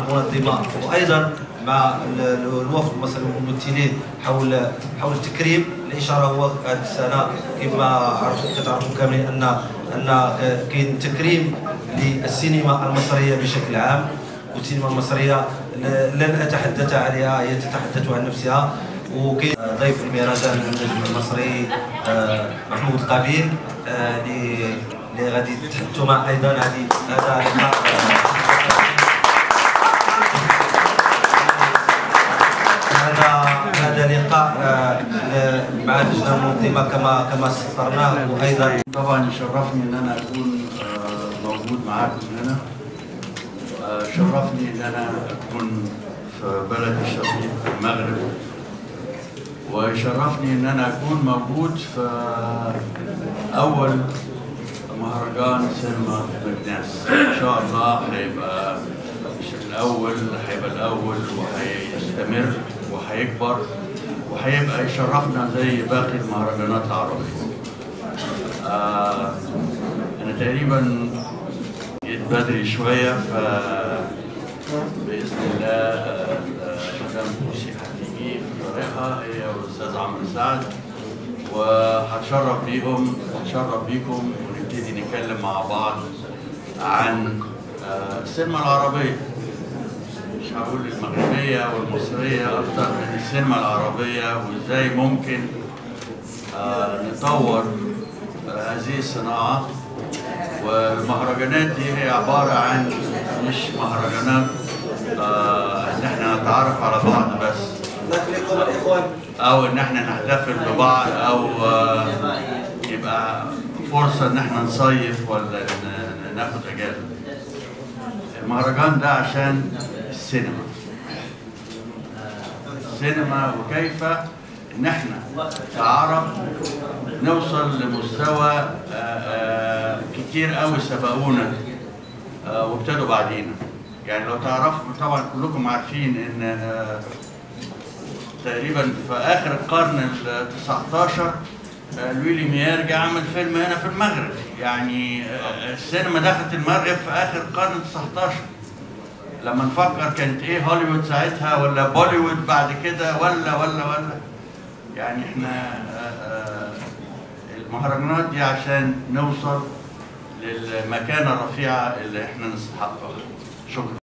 المنظمه وأيضا مع الوفد المصري والممثلين حول حول التكريم الإشارة هو هذه السنة كما عرفتوا كتعرفوا كاملين ان أن كاين تكريم للسينما المصرية بشكل عام والسينما المصرية لن أتحدث عليها هي تتحدث عن نفسها. وكاين ضيف المهرجان النجم المصري آه، محمود قابيل اللي اللي غادي تحدثوا معه أيضا. هذه هذا هذا هذا لقاء مع اللجنه المنظمه كما كما سطرناه وأيضا طبعا يشرفني إن أنا أكون آه، موجود معاكم هنا. آه، شرفني إن أنا أكون في بلد الشقيق المغرب. ويشرفني إن أنا أكون موجود في أول مهرجان سينما مكناس إن شاء الله هيبقى الأول هيبقى الأول وهيستمر وهيكبر وهيبقى يشرفنا زي باقي المهرجانات العربية. آه أنا تقريبا جيت بدري شوية ف بإذن الله مدام بوسي هتيجي في طريقها هي والأستاذ عمرو سعد وهتشرف بيهم هتشرف بيكم ونبتدي نتكلم مع بعض عن السينما العربية. مش هقول المغربية والمصرية أكتر من السينما العربية وإزاي ممكن آه، نطور آه، هذه الصناعة. والمهرجانات دي هي عبارة عن مش مهرجانات آه، إن إحنا نتعرف على بعض بس. أو إن إحنا نحتفل ببعض أو يبقى فرصة إن إحنا نصيف ولا ناخد إجازة. المهرجان ده عشان السينما السينما وكيف ان إحنا كعرب نوصل لمستوى آه، آه، كتير قوي سبقونا آه، وابتدوا بعدينا. يعني لو تعرفوا طبعا كلكم عارفين إن تقريبا في آخر القرن ال 19 لويلي ميار جه عمل فيلم هنا في المغرب. يعني آه، السينما دخلت المغرب في آخر القرن ال 19 لما نفكر كانت إيه هوليوود ساعتها ولا بوليوود بعد كده ولا ولا ولا. يعني إحنا آه، آه، المهرجانات دي عشان نوصل للمكانة الرفيعة اللي إحنا نستحقها. شكرا.